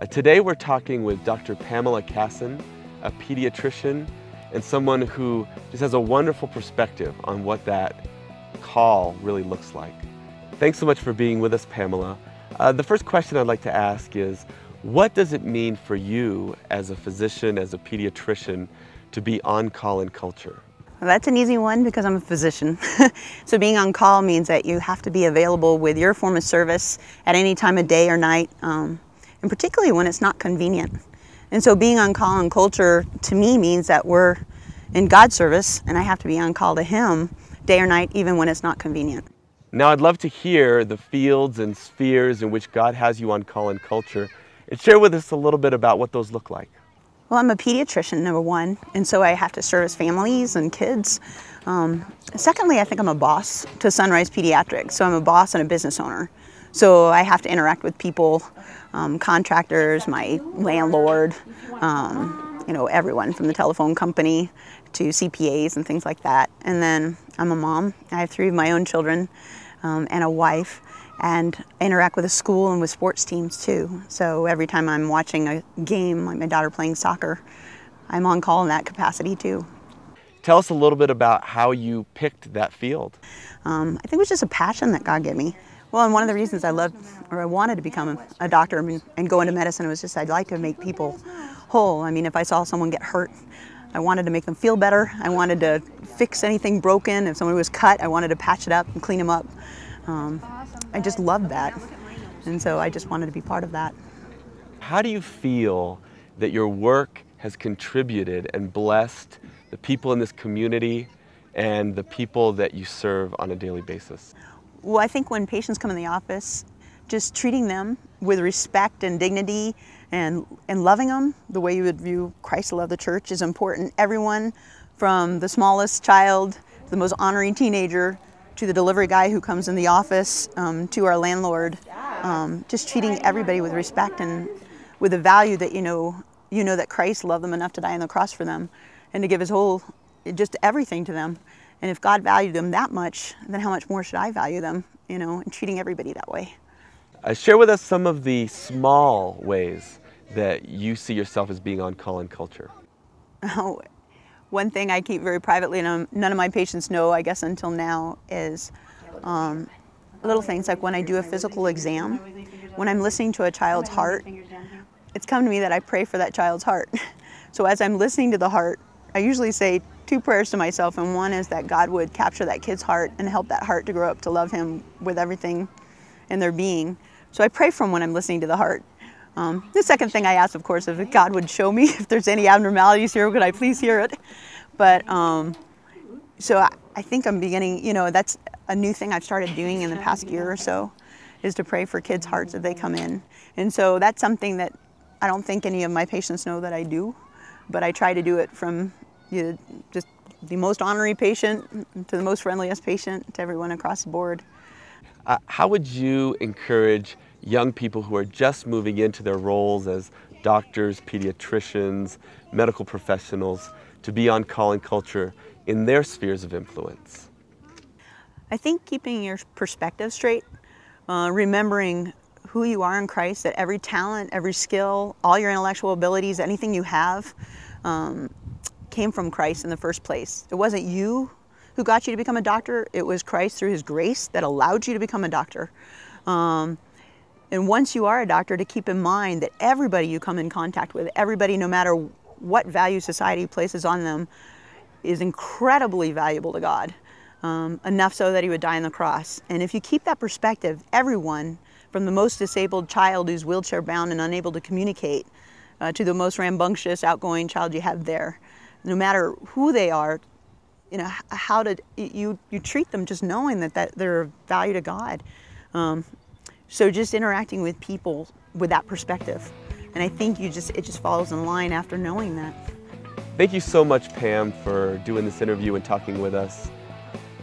Uh, today we're talking with Dr. Pamela Casson, a pediatrician and someone who just has a wonderful perspective on what that call really looks like. Thanks so much for being with us, Pamela. Uh, the first question I'd like to ask is, what does it mean for you as a physician, as a pediatrician, to be on call in culture? Well, that's an easy one because I'm a physician. so being on call means that you have to be available with your form of service at any time of day or night, um, and particularly when it's not convenient. And so being on call in culture to me means that we're in God's service and I have to be on call to Him day or night, even when it's not convenient. Now, I'd love to hear the fields and spheres in which God has you on call in culture and share with us a little bit about what those look like. Well, I'm a pediatrician, number one, and so I have to service families and kids. Um, secondly, I think I'm a boss to Sunrise Pediatrics, so I'm a boss and a business owner. So I have to interact with people, um, contractors, my landlord, um, you know, everyone from the telephone company to CPAs and things like that. And then I'm a mom. I have three of my own children um, and a wife and I interact with the school and with sports teams too. So every time I'm watching a game, like my daughter playing soccer, I'm on call in that capacity too. Tell us a little bit about how you picked that field. Um, I think it was just a passion that God gave me. Well, and one of the reasons I loved or I wanted to become a doctor and go into medicine was just I'd like to make people whole. I mean, if I saw someone get hurt, I wanted to make them feel better. I wanted to fix anything broken. If someone was cut, I wanted to patch it up and clean them up. Um, I just loved that. And so I just wanted to be part of that. How do you feel that your work has contributed and blessed the people in this community and the people that you serve on a daily basis? Well, I think when patients come in the office, just treating them with respect and dignity and, and loving them the way you would view Christ love the church is important. Everyone from the smallest child to the most honoring teenager to the delivery guy who comes in the office, um, to our landlord, um, just treating everybody with respect and with the value that you know, you know that Christ loved them enough to die on the cross for them and to give his whole, just everything to them. And if God valued them that much, then how much more should I value them, you know, and treating everybody that way. Uh, share with us some of the small ways that you see yourself as being on call in culture. Oh, one thing I keep very privately, and none of my patients know, I guess, until now, is um, little things like when I do a physical exam, when I'm listening to a child's heart, it's come to me that I pray for that child's heart. So as I'm listening to the heart, I usually say two prayers to myself, and one is that God would capture that kid's heart and help that heart to grow up to love Him with everything in their being. So I pray from when I'm listening to the heart. Um, the second thing I ask, of course, if God would show me if there's any abnormalities here, could I please hear it? But um, so I, I, think I'm beginning, you know, that's a new thing I've started doing in the past year or so, is to pray for kids' hearts as they come in. And so that's something that I don't think any of my patients know that I do, but I try to do it from you just the most honorary patient to the most friendliest patient to everyone across the board. Uh, how would you encourage young people who are just moving into their roles as doctors, pediatricians, medical professionals to be on call in culture in their spheres of influence? I think keeping your perspective straight, uh, remembering who you are in Christ, that every talent, every skill, all your intellectual abilities, anything you have, um, came from Christ in the first place. It wasn't you who got you to become a doctor, it was Christ through His grace that allowed you to become a doctor. Um, and once you are a doctor, to keep in mind that everybody you come in contact with, everybody, no matter what value society places on them, is incredibly valuable to God. Um, enough so that he would die on the cross. And if you keep that perspective, everyone, from the most disabled child who's wheelchair bound and unable to communicate, uh, to the most rambunctious, outgoing child you have there, no matter who they are, you know how to you you treat them just knowing that, that they're of value to God. Um, so just interacting with people with that perspective. And I think you just it just follows in line after knowing that. Thank you so much, Pam, for doing this interview and talking with us.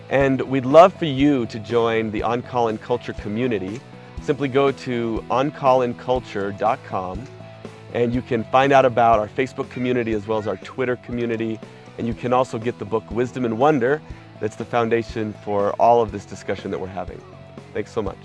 And we'd love for you to join the On Call in Culture community. Simply go to oncallinculture.com and you can find out about our Facebook community as well as our Twitter community. And you can also get the book Wisdom and Wonder that's the foundation for all of this discussion that we're having. Thanks so much.